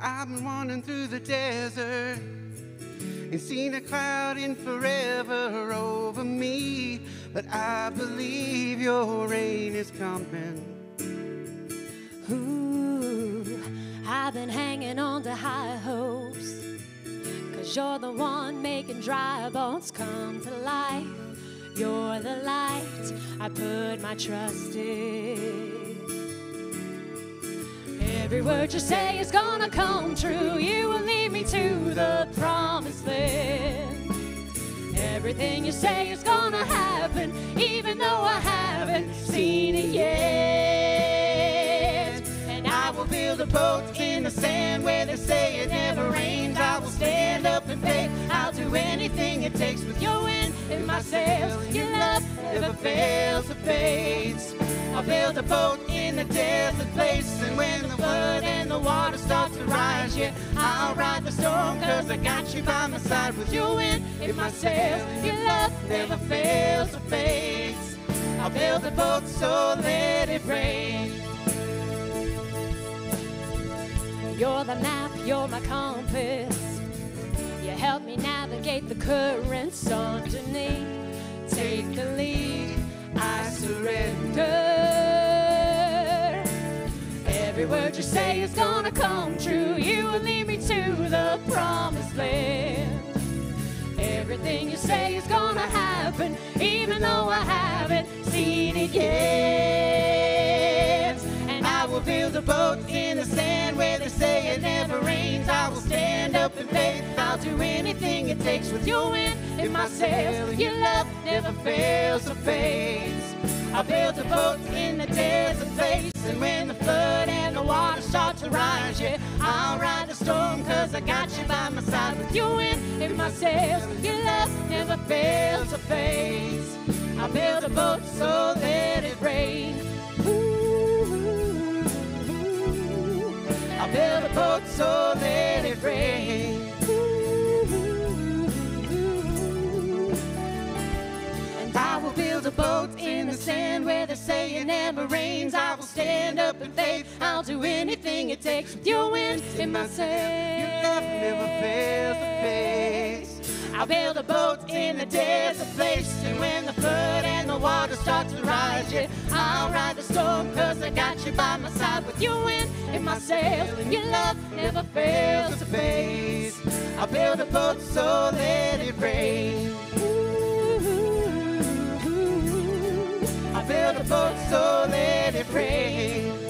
I've been wandering through the desert and seen a cloud in forever over me. But I believe your rain is coming. Ooh, I've been hanging on to high hopes. Cause you're the one making dry bones come to life. You're the light I put my trust in. Every word you say is gonna come true. You will lead me to the promised land. Everything you say is gonna happen, even though I haven't seen it yet. And I will build a boat in the sand where they say it never rains. I will stand up and faith. I'll do anything it takes with your wind in my sails. Your love never fails or fades. I'll build a boat in a desert place, and when the flood and the water starts to rise, yeah, I'll ride the storm, cause I got you by my side with wind in my sails. Your love never fails or fades. I'll build a boat, so let it rain. You're the map, you're my compass. You help me navigate the currents underneath. Take the lead, I surrender. Every word you say is gonna come true. You will lead me to the promised land. Everything you say is gonna happen, even though I haven't seen it yet. And I will build a boat in the sand where they say it never rains. I will stand up in faith. I'll do anything it takes with your wind in my sails. Your love never fails to fades. I'll build a boat in the desert place. And when the flood and the water start to rise, yeah, I'll ride the storm cause I got you by my side with you wind in my sails. Your love never fails to fades. I built a boat so that it rains. I built a boat so that it rain. Say it never rains. I will stand up in faith. I'll do anything it takes your wind in my sails. Your love never fails or face. I'll build a boat in a desert place. And when the flood and the water start to rise, yeah, I'll ride the storm cause I got you by my side with your wind in my sails. Your love never fails or face. I'll build a boat so let it rain. Boat so let it rain.